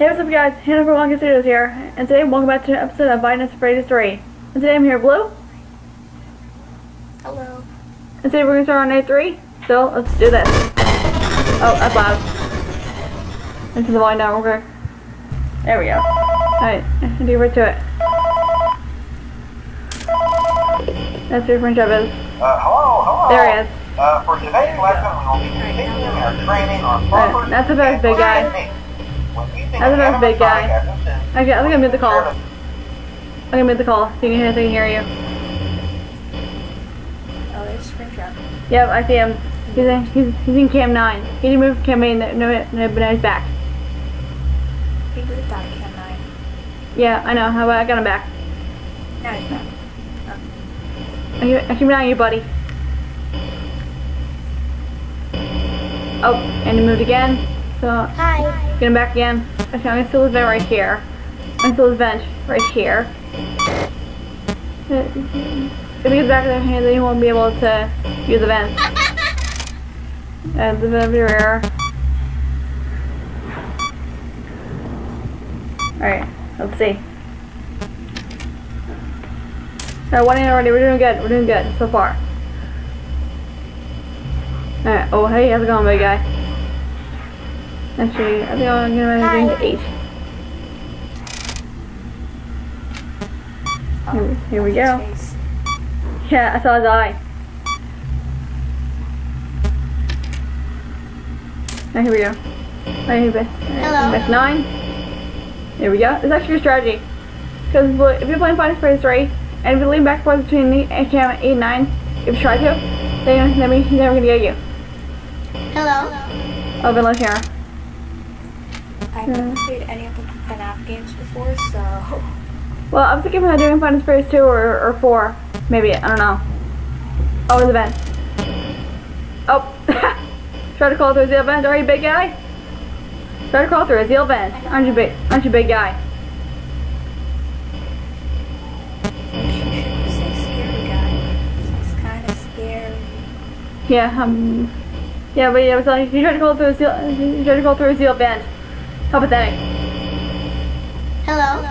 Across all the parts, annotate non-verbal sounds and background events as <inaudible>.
Hey, what's up guys? Hannah from Wonka Studios here, and today welcome back to an episode of Five Nights at Freddy's 3. And today I'm here Blue, Hello. and today we're going to start on night 3, so let's do this. Oh, that's loud. Into the volume down real quick. There we go. Alright, do right to it. That's your friend Jeff is. Uh, hello, hello. There he is. Uh, for today's lesson, we will be continuing our training on proper that's a very big guy. Techniques. When using That's a very big guy. Actually, I think I made the call. to I'm gonna make the call, so you can hear, you can hear you. Oh, there's Springtrap. Yep, I see him. He's in, he's, he's in cam 9. He didn't move cam 8, no, no, no, but now he's back. He moved out of Cam 9. Yeah, I know. How about I got him back? Now he's back. I keep, I keep an eye on you, buddy. Oh, and he moved again. So, Hi. get him back again. Okay, I'm gonna steal his vent right here. I'm gonna steal his vent right here. If he gets back there, then he won't be able to use the vent. <laughs> And the vent everywhere. Alright, let's see. Alright, one in already. We're doing good. We're doing good so far. Alright, oh hey, how's it going, big guy? Actually, I think I'm gonna bring to 8. Here, here we go. Yeah, I saw his eye. Now here we go. Right here, best, Hello. best 9. Here we go. It's actually a strategy. Because if you're playing Final Fantasy 3, and if you lean back and forth between the uh, cam 8 and 9, if you try to, then that means he's never gonna get you. Hello. Oh, Vanilla camera. I haven't played any of the FNAF games before, so. Well, I was thinking about doing Final Fantasy 2 or, or 4. Maybe, I don't know. Oh, the vent. Oh, <laughs> try to crawl through a seal vent. Are you big guy? Try to crawl through a seal vent. Aren't you big? Aren't you big guy? She should say scary guy. It's kind of scary. Yeah, um, yeah, but yeah, it was like you tried to crawl through a seal. You tried to crawl through a seal vent. How pathetic. Hello.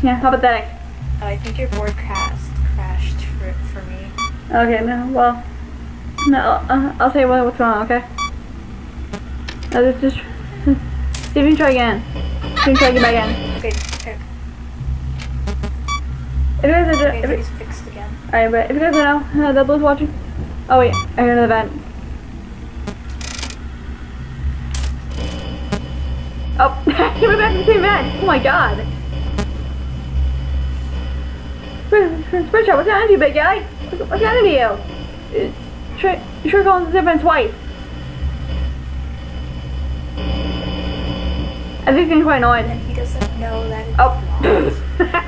Yeah, how pathetic. Oh, I think your board crashed, crashed for, for me. Okay, no, well, no, uh, I'll tell you what, what's going on. Okay. Uh, just, just <laughs> see if you can try again. See if you can try to get back in. Okay, okay, If you guys are, okay if, he's fixed again. Alright, but if you guys don't know, uh, that blue's watching. Oh wait, I hear another vent. Oh, he back to the same vent. Oh my god. Springtrap, what's happening to you, big guy? What's, happening to you? Try, you sure calling the vent twice. I think he's getting quite annoyed. And he doesn't know that it's Oh.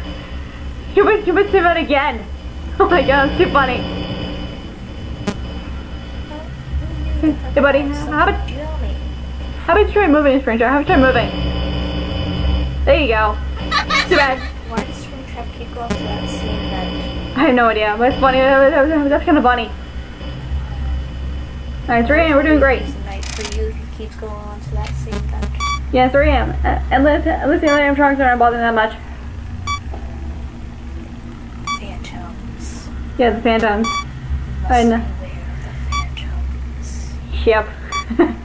<laughs> you went, you to that again. <laughs> Oh my god, that's too funny. Hey buddy, how about, how about you try moving this? How about you try moving? There you go. Too bad. Why does Springtrap keep going to that? I have no idea, but it's funny. That was- that was- That's kind of funny. Alright, 3 a.m. We're doing great. Night for you. He keeps going on to that same vent. Yeah, 3 a.m. Uh, at least, at least the other animatronics aren't bothering that much. Phantoms. Yeah, the phantoms. I know. beware of the phantoms. Yep. <laughs> Dun,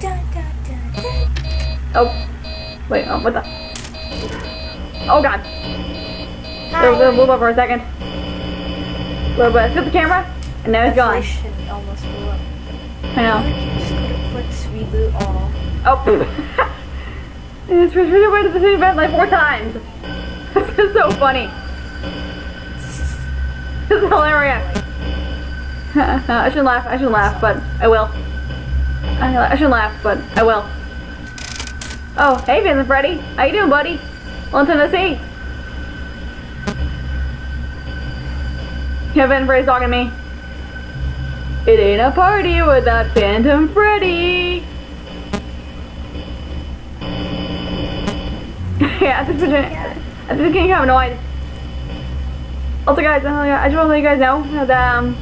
dun, dun, dun. oh. Wait, oh, what the? Oh god. Little, little blew up for a second. A Little bit. Got the camera, and now it's gone. Almost blew up. I know. Just put reboot all. Oh. <laughs> it's really to the same event like four times. <laughs> this is so funny. This is hilarious. <laughs> I shouldn't laugh. I shouldn't laugh, but I will. I, I shouldn't laugh, but I will. Oh, hey, Vincent Freddy. How you doing, buddy? Time no see. Yeah, Freddy's talking to me. It ain't a party without Phantom Freddy. <laughs> yeah, I think we're I think annoyed. Also, guys, uh, I just want to let you guys know that um,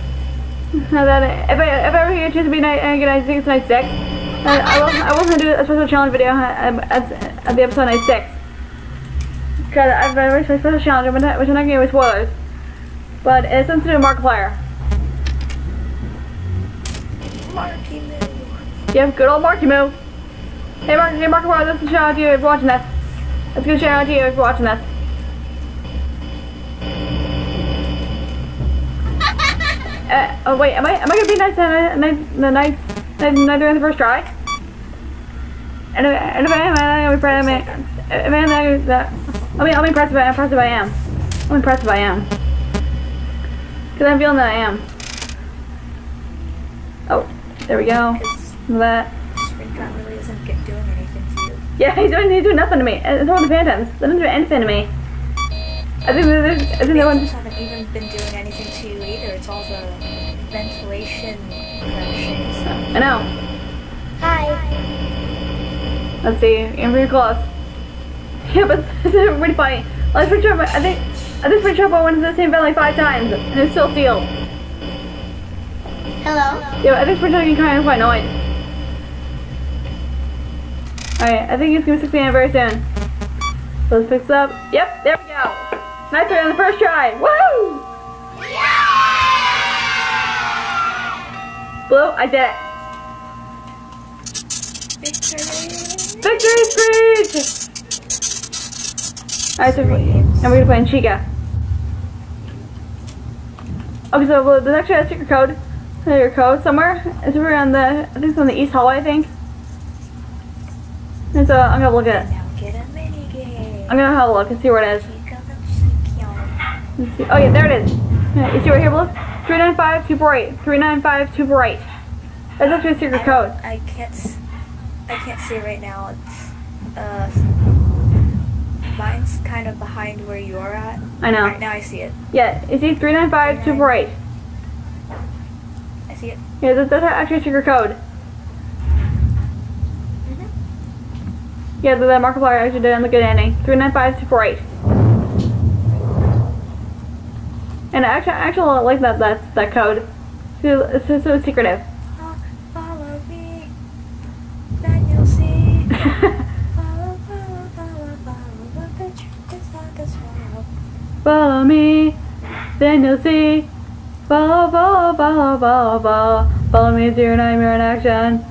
<laughs> that if I if I ever get a chance to be night, uh, get night six, night six, uh, I will I will do a special challenge video at, at, at the episode night six. Because I've very special challenge, which I'm not giving away spoilers. But it's something to do with Markiplier. Marky Moo. Yep, good old Marky Moo. Hey Mark, hey Markiplier, this is a shout out to you if you're watching this. It's a good shout out to you if you're watching this. Uh, oh wait, am I am I gonna be nice and the night night during the first try? And if, I am, I'm impressed. I mean, if I am, that I mean, I'm impressed if I am. Impressed if I am. I'm impressed if I am. Cause I'm feeling that I am. Oh, there we go. Because That. Springtrap really isn't doing anything to you. Yeah, <laughs> he's doing he's doing nothing to me. Uh, it's all the phantoms. They don't do anything to me. I think there's, I think that one. Phantoms haven't even been doing anything to you either. It's all the ventilation corrections. I know. Hi. Let's see. I'm pretty close. Yeah, but <laughs> it's pretty funny. Last Springtrap, I think, I think Springtrap I went to the same like five times, and it's still sealed. Hello. Yeah, I think Springtrap can kind of quite annoyed. Alright, I think it's gonna be 6 a.m. very soon. So let's fix it up. Yep, there we go. Nice one on the first try. Woo! Blue, I did it. Victory. Victory speech! Alright, so and we're gonna play in Chica. Okay, so well, there's actually a secret code. Your code somewhere. It's over on the, I think it's on the east hallway, I think. And so I'm gonna look at it. I'm gonna have a look and see where it is. Let's see. Oh yeah, there it is. Yeah, You see right here, Blue? 395248. 395248. That's actually a secret I code. I can't. I can't see it right now. It's uh. Mine's kind of behind where you are at. I know. Alright, now I see it. Yeah, you see 395248. I see it. Yeah, that, that's actually a secret code. Mm-hmm. Yeah, the, the Markiplier actually did on the good ending. 395248. And I actually, I actually like that, that, that code. So, it's so, so secretive. Oh, follow me, then you'll see. Follow, follow, follow, follow the picture inside the swallow. follow me, then you'll see. Follow, follow, follow, follow, follow. Follow me to your nightmare in action.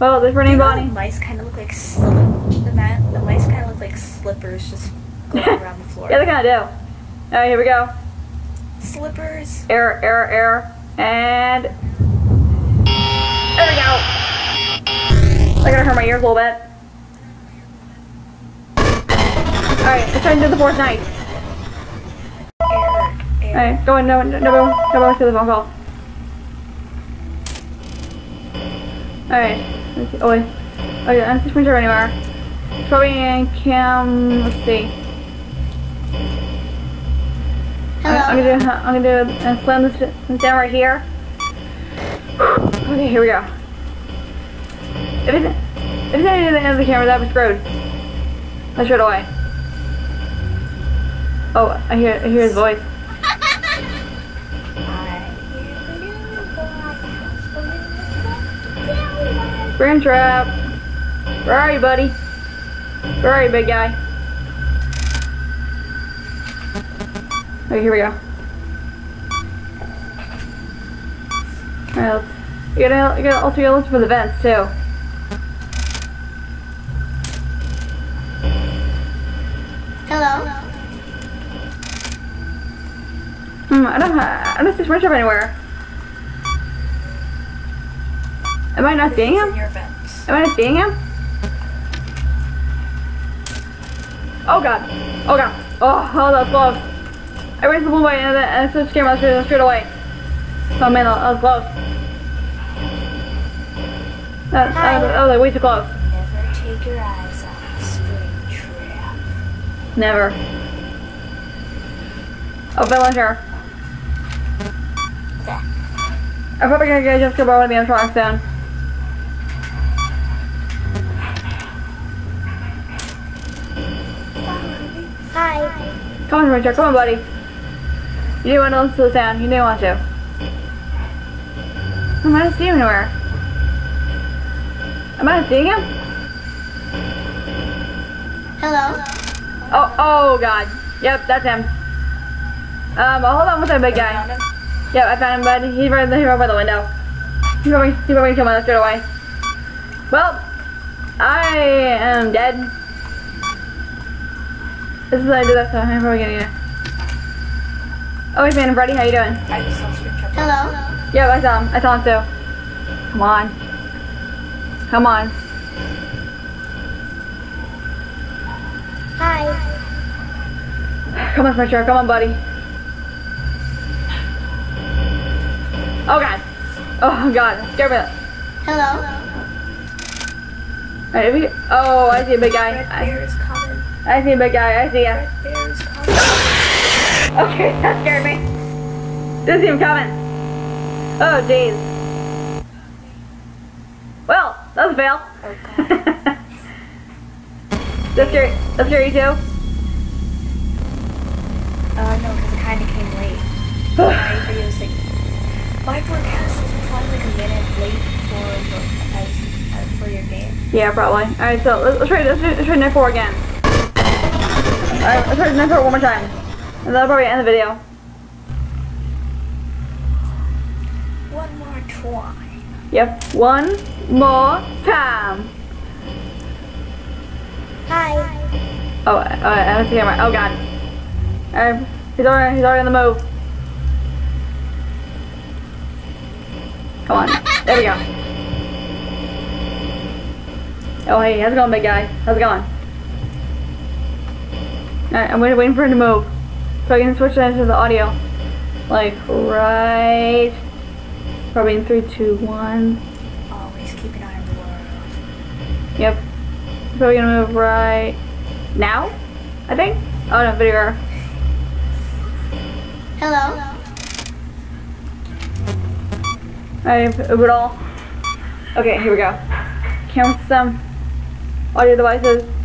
Oh, this running You know, the mice kind of look like the, the mice kind of look like slippers just <laughs> going around the floor. Yeah, they kind of do. Alright, here we go. Slippers. Error, error, error. And. There we go. I gotta hurt my ears a little bit. Alright, let's try and do the fourth night. Alright, go in, no, no, no, no, go back to the phone call. Alright, let's see. Oh, wait. Oh, yeah, I don't see printer anywhere. It's probably in cam. Let's see. Alright, I'm gonna do, I'm gonna do, uh, slam this, this down right here. Okay, here we go. If it's, if it's anything at the end of the camera, that was screwed. Let's throw it away. Oh, I hear, I hear his voice. Springtrap. Where are you, buddy? Where are you, big guy? Okay, here we go. Alright. You gotta, you gotta also gotta look for the vents too. Hello. Hmm, I don't, ha- I don't see Springtrap anywhere. Am I not seeing him? Am I not seeing him? Oh god. Oh god. Oh, oh that was close. I raised the blue light and I switched camera straight, straight away. Oh man, that was close. That, that, was, that was like way too close. Never take your eyes off the spring trap. Never. Oh, her. I'm probably gonna get Jessica Bowen in the Amtrak soon. Come on, Richard. Come on, buddy. You didn't want to listen to the sound. You didn't want to. I'm not seeing him anywhere. Am I seeing him? Hello. Oh, oh god. Yep, that's him. Um, hold on with that big guy. Yep, I found him, bud. He's right, he's right by the window. He's probably, he's probably kill me straight away. Well, I am dead. This is how I do that, so I'm probably getting it. Oh, hey, man, Freddy, how you doing? I just saw Script Trouble. Hello. Yep, I saw him. I saw him too. Come on. Come on. Hi. Come on, Spencer. Come on, buddy. Oh, God. Oh, God. Scare me. Hello. Alright, if we, oh, I see a big guy. Red I, Bear is coming. I see a big guy. I see ya. Red Bear is coming. Okay, that scared me. Didn't see him coming. Oh, jeez. Well, that was a fail. God. <laughs> that's scary. That's scary too. Uh, no, because it kind of came late. <sighs> My video was like, my forecast is probably like a minute late for as, as for your game. Yeah, probably. Alright, so let's, let's try let's, try- let's try net four again. Alright, let's try four one more time. And that'll probably end the video. One more try. Yep. One more time. Hi. Oh, uh, uh I don't see right. Oh god. Alright, he's already he's already on the move. Come on. There we go. Oh hey, how's it going, big guy? How's it going? Alright, I'm waiting, waiting for him to move. So I can switch that to the audio. Like right probably in three, two, one. Always keep an eye on the world. Yep. So we're gonna move right now, I think. Oh no, video. error. Hello. Alright, move it all. Okay, here we go. Camera system. Audio devices.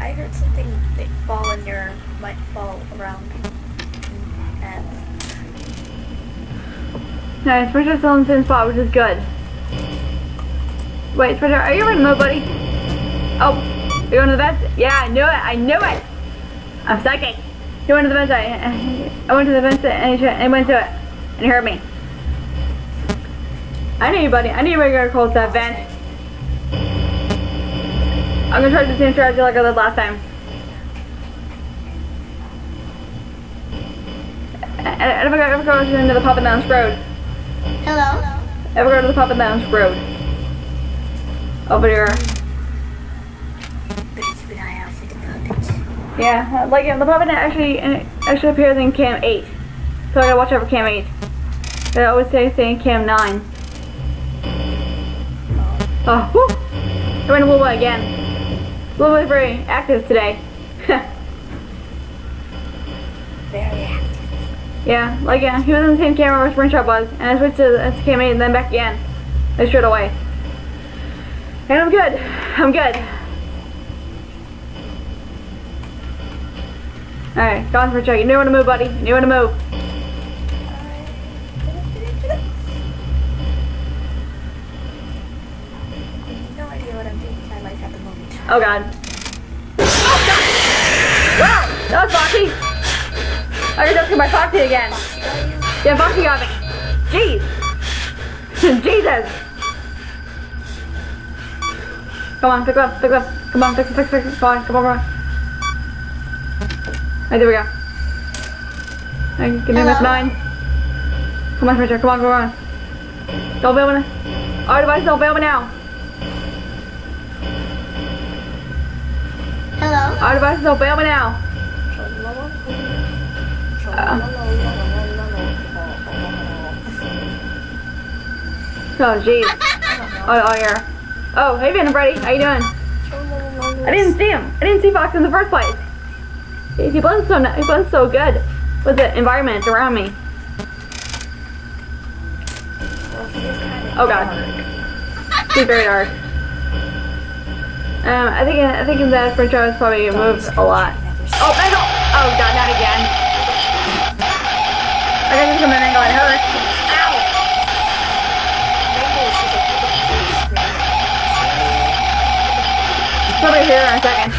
I heard something that fall in your, might fall around. And Alright, Spencer's still in the same spot, which is good. Wait, Spencer, are you in mode, buddy? Oh, you're going to the vents? Yeah, I knew it, I knew it! I'm psychic. He went to the vents, I, I went to the vents and he, and went to it. And he heard me. I knew you, buddy. I knew you were to close that vent. I'm going to try the same strategy like I did last time. And and if I go, I go into the Papa Lounge Road, Hello. Ever go to the Papa Lounge Road? Over there. better keep an eye out for the puppets. Yeah, like the puppet actually uh, actually appears in cam 8. So I gotta watch out for cam 8. They always say saying cam 9. Oh, whoo! I ran a little bit again. Little bit very active today. <laughs> Very active. yeah, like yeah, he was in the same camera where Springtrap was, and I switched to, uh, to cam 8 and then back again. Like straight away. And I'm good. I'm good. Alright, gone for a check. You know when to move, buddy. You know when to move. No idea what I'm doing with my life at the moment. Oh god. Oh god! Wow! That was Foxy! I got jumped by Foxy again. Yeah, Foxy got me. Jeez! <laughs> Jesus! Come on, pick it up, pick it up. Come on, fix it, fix it, fix it. Come on, come on, come on. Right, there we go. Alright, give me Hello? nine. Come on, Richard, come on, come on. Don't fail me. All right, device, don't fail me now. Hello. Our device, don't fail me now. Oh, jeez. Oh, oh, yeah. Oh, hey, Van Freddy. How you doing? I didn't see him. I didn't see Fox in the first place. He blends so he blends so good with the environment around me. Oh god, he's very dark. Um, I think I think in that franchise probably moved a lot. Oh, mangle! Oh god, not again. I think it's gonna mangle and hurt. Ow! It's probably here in a second.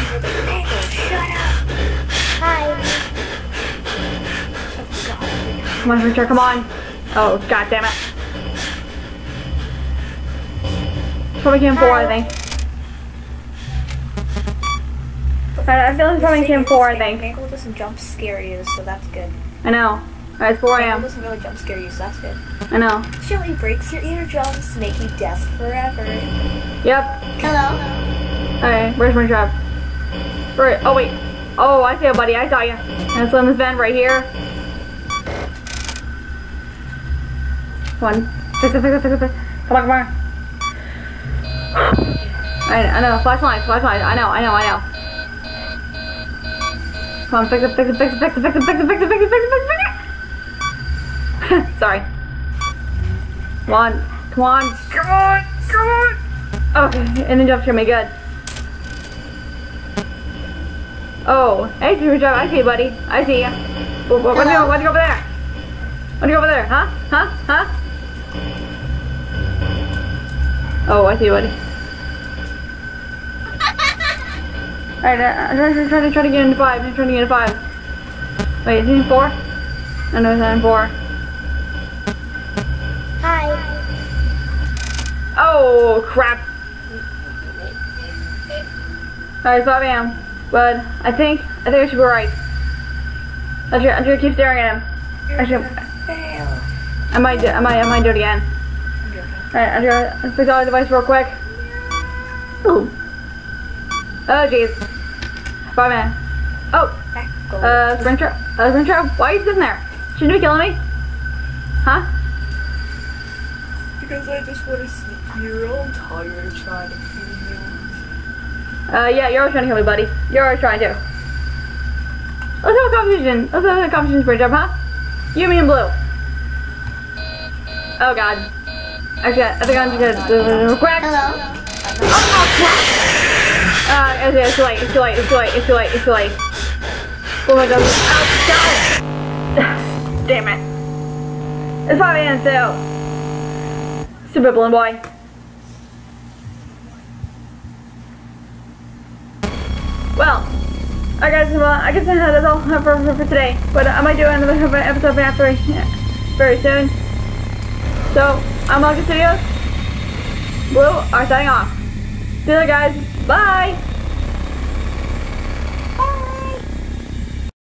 Come on, Richard, come on. Oh, god damn it. Probably can't pull think. I I feel like probably came four, I think. Mangle doesn't jump scare you, so that's good. I know. Alright, it's 4 Mangle a.m. doesn't really jump scare you, so that's good. I know. Chili breaks your eardrums, make you deaf forever. Yep. Hello? Alright, where's my job? Right. Oh, wait. Oh, I see you, buddy. I saw you. Let's let this vent right here. Come on. Fix it, fix it, fix it, fix it. Come on, come on. <sighs> I, I know. Flashlight, flashlight. I know, I know, I know. Come on, fix it, fix it, fix it, fix it, fix it, fix it, fix it, fix it, fix it, fix it, fix it. Sorry. Come on, come on, come on, come on. Okay, and then jump to me, good. Oh, hey, Super Joe, I see you, buddy. I see ya. What, what, what, do what do you go over there? What do you go over there? Huh? Huh? Huh? Oh, I see you, buddy. Alright, uh, I'm trying, trying, to, try to get into five. I'm trying to get into five. Wait, is he in four? No, no, he's not in four. Hi. Oh, crap. Alright, 5 a.m. But I think, I think I should be right. I'm I'm gonna keep staring at him. Gonna fail. I might, do, I might, I might do it again. Alright, I'm gonna fix all the device real quick. Ooh. Oh, jeez. Five man. Oh, Back go. uh, Springtrap, uh, Springtrap, why are you sitting there? Shouldn't you be killing me? Huh? because I just want to sleep here. I'm tired trying to kill you. Uh, yeah, you're always trying to kill me, buddy. You're always trying to. Let's have a competition. Let's have a competition Springtrap, huh? You, me, and Blue. Oh, God. Actually, I think I'm just gonna do quick. Hello? Uh, it's, it's late, it's too late, it's too late, it's too late, it's late. Oh my god, oh god! <laughs> Damn it. It's 5 a.m. so. Stupid balloon boy. Well, I guess, well, I guess that's all for, for, for today. But I might do another episode after very soon. So, I'm August Studios. Blue are signing off. See you guys. Bye.